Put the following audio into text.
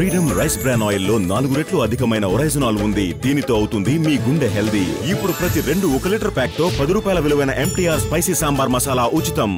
Freedom rice bran ఆయిల్లో నాలుగు రెట్లు అధికమైన ఒరైజనాల్ ఉంది. దీనితో అవుతుంది మీ గుండె హెల్దీ. ఇప్పుడు ప్రతి రెండు ఒక లీటర్ ప్యాక్తో పది రూపాయల విలువైన ఎంటీఆర్ స్పైసీ సాంబార్ మసాలా ఉచితం.